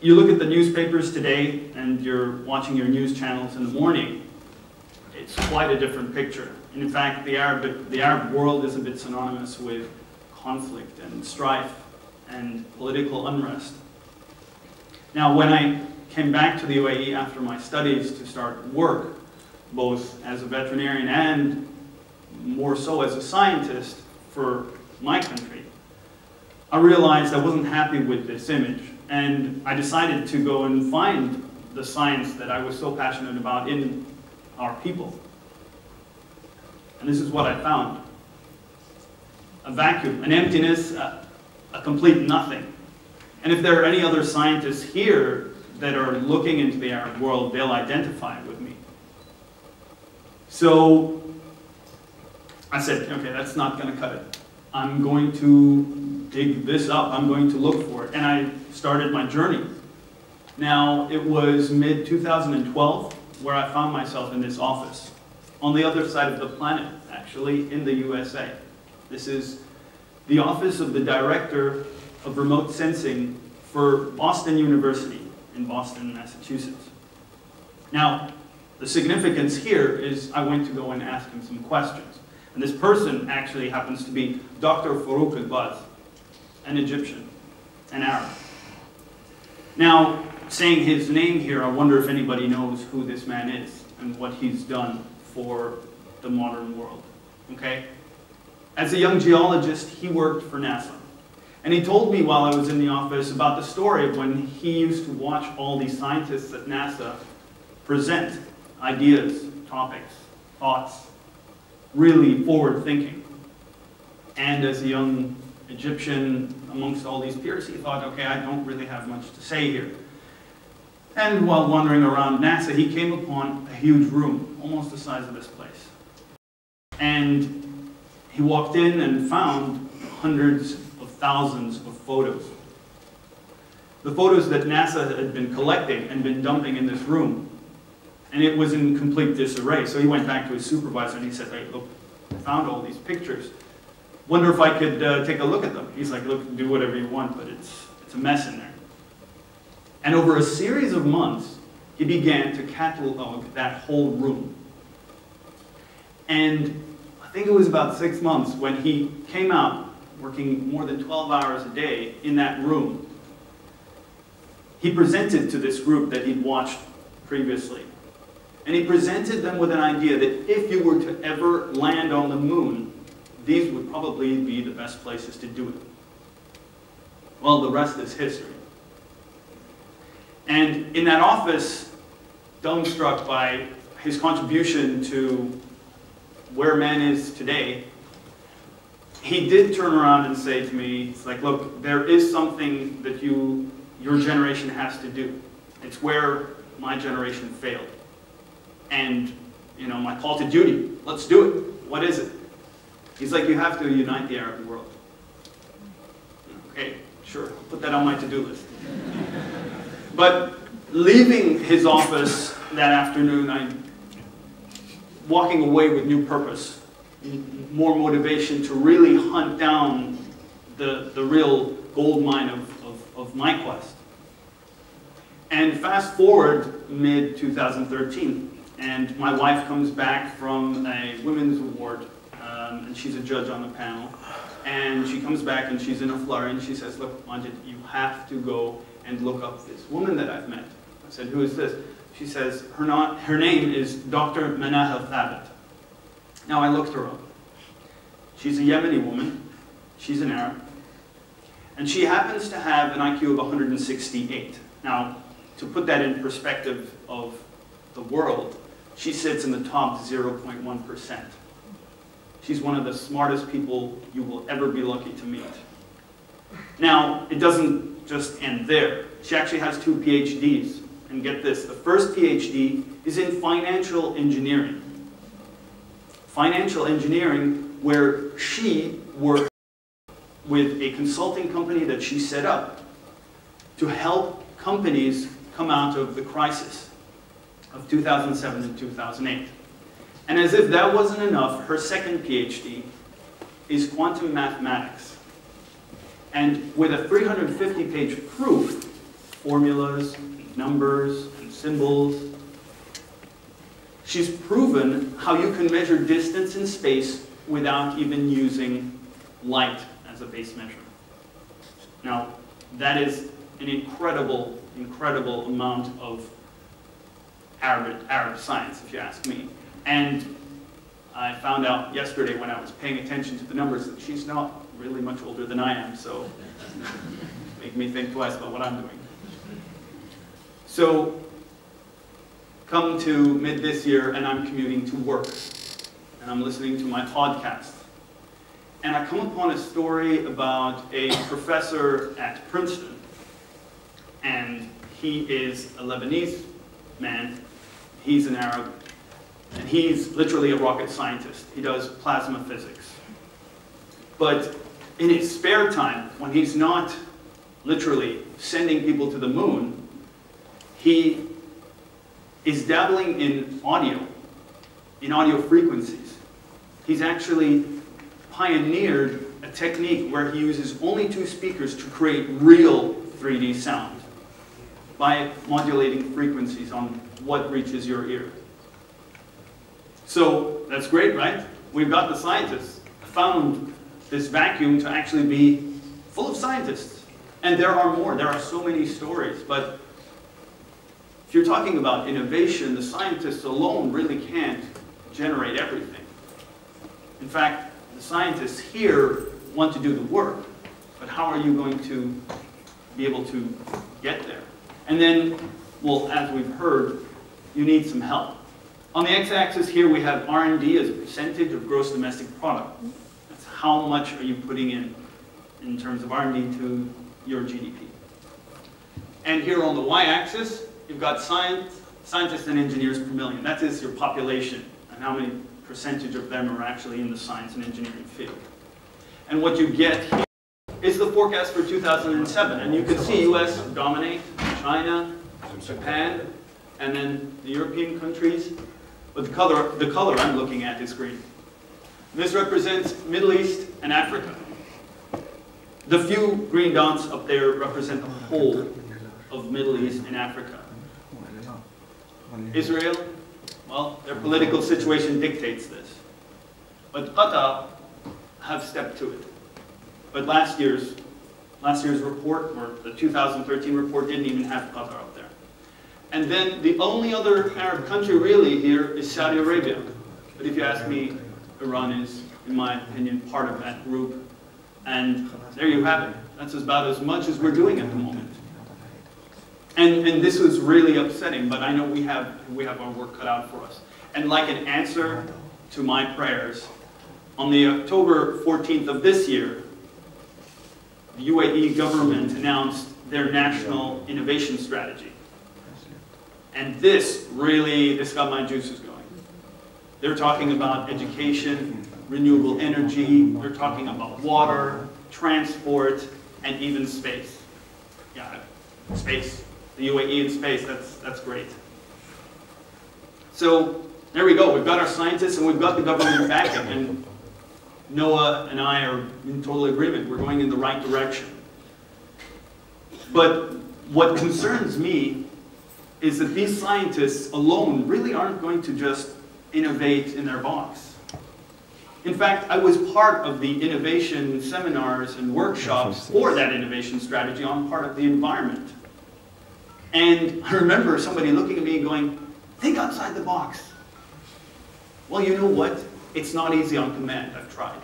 you look at the newspapers today and you're watching your news channels in the morning, it's quite a different picture. And in fact, the Arab, the Arab world is a bit synonymous with conflict and strife and political unrest. Now, when I came back to the UAE after my studies to start work, both as a veterinarian and more so as a scientist for my country, I realized I wasn't happy with this image. And I decided to go and find the science that I was so passionate about in our people. And this is what I found. A vacuum, an emptiness, a, a complete nothing. And if there are any other scientists here that are looking into the Arab world, they'll identify with me. So I said, okay, that's not going to cut it. I'm going to dig this up. I'm going to look for it. And I started my journey. Now, it was mid 2012 where I found myself in this office on the other side of the planet, actually, in the USA. This is the office of the director of remote sensing for Boston University in Boston, Massachusetts. Now, the significance here is I went to go and ask him some questions. And this person actually happens to be Dr. Farouk al-Baz, an Egyptian, an Arab. Now, saying his name here, I wonder if anybody knows who this man is and what he's done for the modern world. Okay? As a young geologist, he worked for NASA. And he told me while I was in the office about the story of when he used to watch all these scientists at NASA present ideas, topics, thoughts, really forward thinking. And as a young Egyptian amongst all these peers, he thought, okay, I don't really have much to say here. And while wandering around NASA, he came upon a huge room, almost the size of this place. And he walked in and found hundreds of thousands of photos. The photos that NASA had been collecting and been dumping in this room. And it was in complete disarray. So he went back to his supervisor and he said, hey, look, I found all these pictures. Wonder if I could uh, take a look at them. He's like, look, do whatever you want, but it's, it's a mess in there. And over a series of months, he began to catalog that whole room. And I think it was about six months when he came out working more than 12 hours a day in that room. He presented to this group that he'd watched previously. And he presented them with an idea that if you were to ever land on the moon, these would probably be the best places to do it. Well, the rest is history. And in that office, dumbstruck by his contribution to where man is today, he did turn around and say to me, it's like, look, there is something that you, your generation has to do. It's where my generation failed. And, you know, my call to duty, let's do it. What is it? He's like, you have to unite the Arab world. Okay, sure, I'll put that on my to-do list. but leaving his office that afternoon, I'm walking away with new purpose, more motivation to really hunt down the, the real gold mine of, of, of my quest. And fast forward mid-2013, and my wife comes back from a women's award, um, and she's a judge on the panel. And she comes back and she's in a flurry and she says, look, Majid, you have to go and look up this woman that I've met. I said, who is this? She says, her, not, her name is Dr. Manaha Thabit. Now I looked her up. She's a Yemeni woman. She's an Arab. And she happens to have an IQ of 168. Now, to put that in perspective of the world, she sits in the top 0.1%. She's one of the smartest people you will ever be lucky to meet. Now, it doesn't just end there. She actually has two PhDs. And get this, the first PhD is in financial engineering. Financial engineering where she worked with a consulting company that she set up to help companies come out of the crisis of 2007 and 2008. And as if that wasn't enough, her second PhD is quantum mathematics. And with a 350-page proof formulas, numbers, and symbols. She's proven how you can measure distance in space without even using light as a base measure. Now, that is an incredible, incredible amount of Arab, Arab science, if you ask me. And I found out yesterday when I was paying attention to the numbers that she's not really much older than I am, so make me think twice about what I'm doing. So come to mid this year and I'm commuting to work and I'm listening to my podcast. And I come upon a story about a professor at Princeton and he is a Lebanese man, he's an Arab, and he's literally a rocket scientist. He does plasma physics. But in his spare time, when he's not literally sending people to the moon, he is dabbling in audio, in audio frequencies. He's actually pioneered a technique where he uses only two speakers to create real 3D sound by modulating frequencies on what reaches your ear. So that's great, right? We've got the scientists found this vacuum to actually be full of scientists. And there are more. There are so many stories. But if you're talking about innovation, the scientists alone really can't generate everything. In fact, the scientists here want to do the work. But how are you going to be able to get there? And then, well, as we've heard, you need some help. On the x-axis here, we have R&D as a percentage of gross domestic product. That's how much are you putting in in terms of R&D to your GDP. And here on the y-axis, you've got science, scientists and engineers per million. That is your population and how many percentage of them are actually in the science and engineering field. And what you get here is the forecast for 2007. And you can see US dominate, China, Japan, and then the European countries. But the color, the color I'm looking at is green. This represents Middle East and Africa. The few green dots up there represent the whole of Middle East and Africa. Israel, well, their political situation dictates this. But Qatar have stepped to it. But last year's, last year's report, or the 2013 report, didn't even have Qatar up there. And then the only other Arab country really here is Saudi Arabia. But if you ask me, Iran is, in my opinion, part of that group. And there you have it. That's about as much as we're doing at the moment. And, and this was really upsetting, but I know we have, we have our work cut out for us. And like an answer to my prayers, on the October 14th of this year, the UAE government announced their national innovation strategy. And this really, this got my juices going. They're talking about education, renewable energy, they're talking about water, transport, and even space. Yeah, space. The UAE in space, that's, that's great. So there we go. We've got our scientists and we've got the government backing. And Noah and I are in total agreement. We're going in the right direction. But what concerns me is that these scientists alone really aren't going to just innovate in their box. In fact, I was part of the innovation seminars and workshops for that innovation strategy on part of the environment. And I remember somebody looking at me and going, think outside the box. Well, you know what? It's not easy on command. I've tried.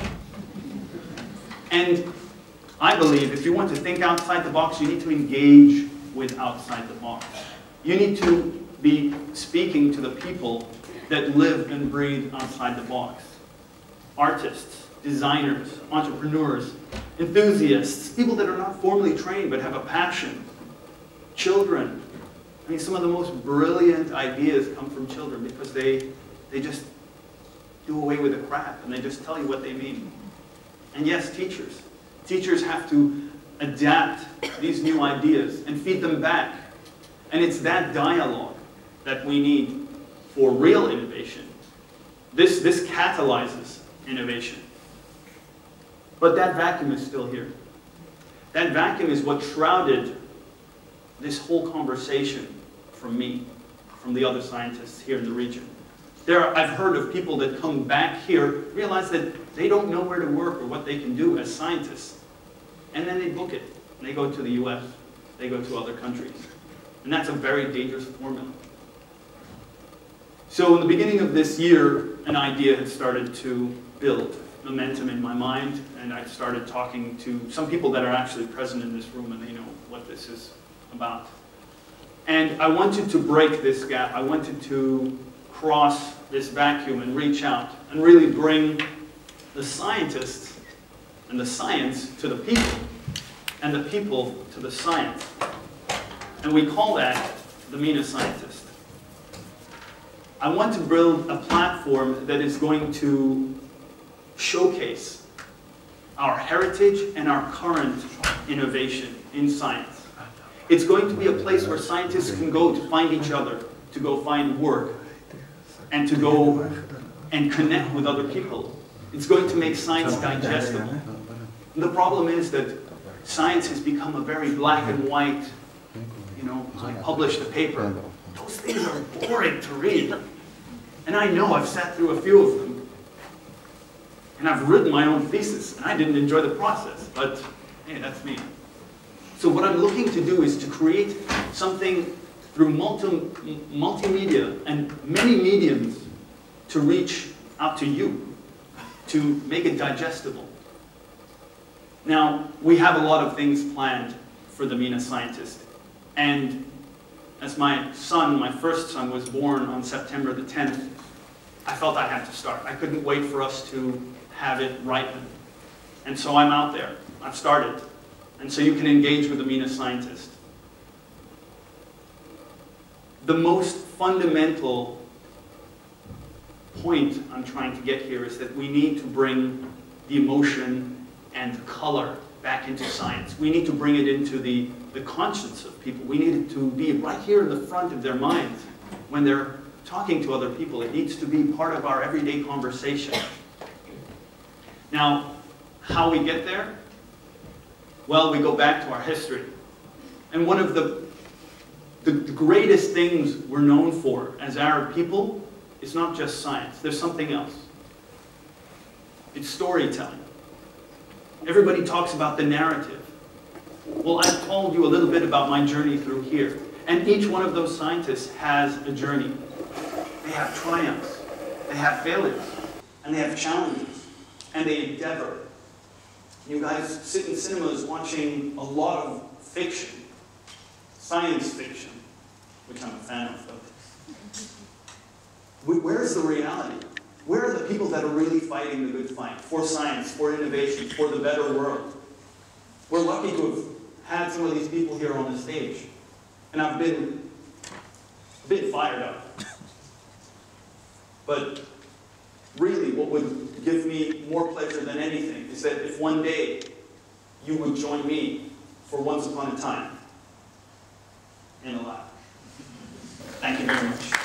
And I believe if you want to think outside the box, you need to engage with outside the box. You need to be speaking to the people that live and breathe outside the box. Artists, designers, entrepreneurs, enthusiasts, people that are not formally trained but have a passion, children. I mean, some of the most brilliant ideas come from children because they, they just do away with the crap and they just tell you what they mean. And yes, teachers. Teachers have to adapt these new ideas and feed them back. And it's that dialogue that we need for real innovation. This, this catalyzes innovation. But that vacuum is still here. That vacuum is what shrouded this whole conversation from me, from the other scientists here in the region. There, are, I've heard of people that come back here, realize that they don't know where to work or what they can do as scientists. And then they book it. They go to the US, they go to other countries. And that's a very dangerous formula. So in the beginning of this year, an idea had started to build momentum in my mind, and I started talking to some people that are actually present in this room, and they know what this is about. And I wanted to break this gap. I wanted to cross this vacuum and reach out and really bring the scientists and the science to the people and the people to the science. And we call that the MENA scientist. I want to build a platform that is going to showcase our heritage and our current innovation in science. It's going to be a place where scientists can go to find each other, to go find work, and to go and connect with other people. It's going to make science digestible. The problem is that science has become a very black and white, you know, I published a paper. Those things are boring to read. And I know I've sat through a few of them. And I've written my own thesis, and I didn't enjoy the process, but hey, that's me. So what I'm looking to do is to create something through multi, multimedia and many mediums to reach out to you, to make it digestible. Now, we have a lot of things planned for the MENA scientist. And as my son, my first son, was born on September the 10th, I felt I had to start. I couldn't wait for us to have it ripen. And so I'm out there. I've started. And so you can engage with the MENA scientist. The most fundamental point I'm trying to get here is that we need to bring the emotion and color back into science. We need to bring it into the, the conscience of people. We need it to be right here in the front of their minds when they're talking to other people. It needs to be part of our everyday conversation. Now, how we get there? Well, we go back to our history. And one of the, the, the greatest things we're known for as Arab people is not just science. There's something else. It's storytelling. Everybody talks about the narrative. Well, I've told you a little bit about my journey through here. And each one of those scientists has a journey. They have triumphs, they have failures, and they have challenges, and they endeavor. You guys sit in cinemas watching a lot of fiction, science fiction, which I'm a fan of, though. Where's the reality? Where are the people that are really fighting the good fight for science, for innovation, for the better world? We're lucky to have had some of these people here on the stage. And I've been, a bit fired up. But really, what would give me more pleasure than anything is that if one day you would join me for Once Upon a Time in a lab. Thank you very much.